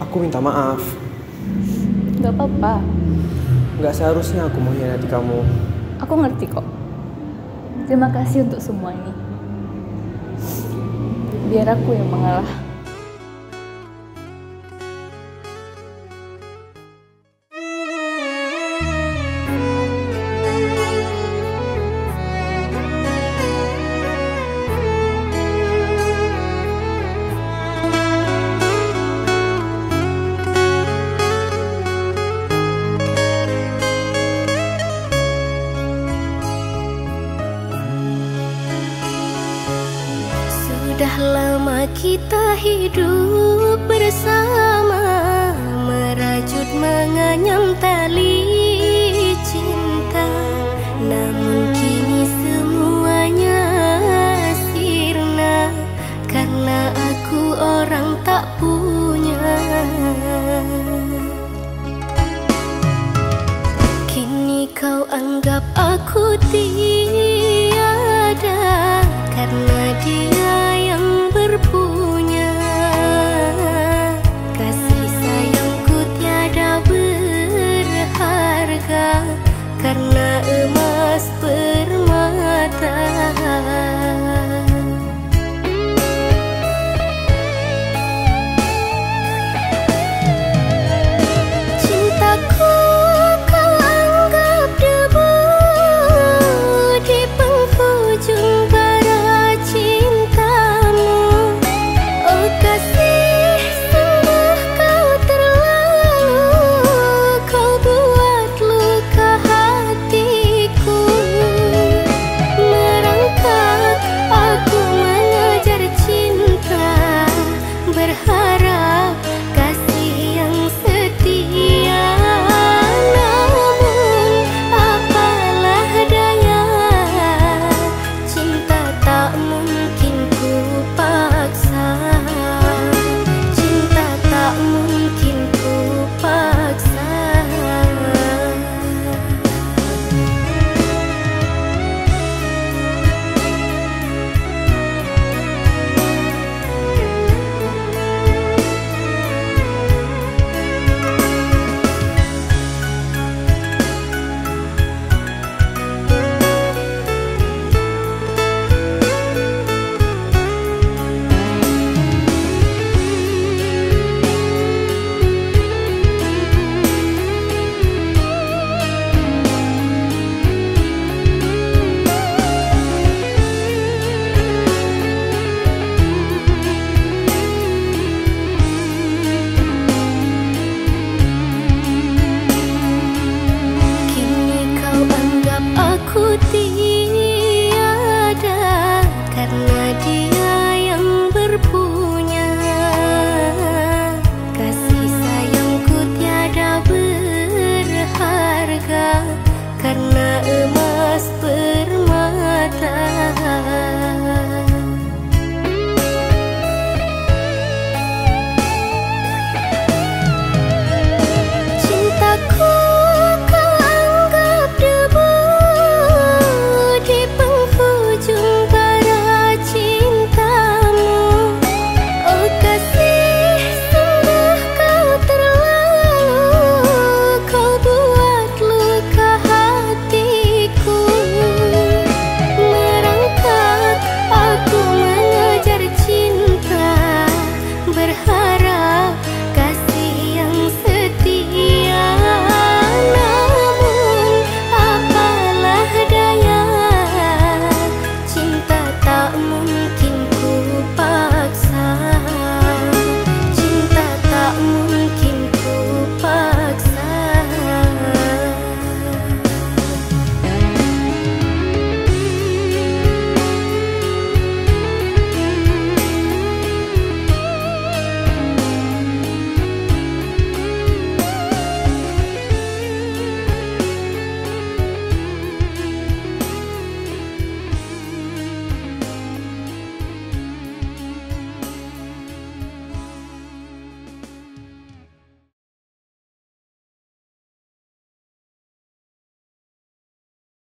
Aku minta maaf. Gak apa-apa. Gak seharusnya aku mengkhianati kamu. Aku ngerti kok. Terima kasih untuk semua ini. Biar aku yang mengalah. Sudah lama kita hidup bersama Merajut menganyam tali Karena emas karena em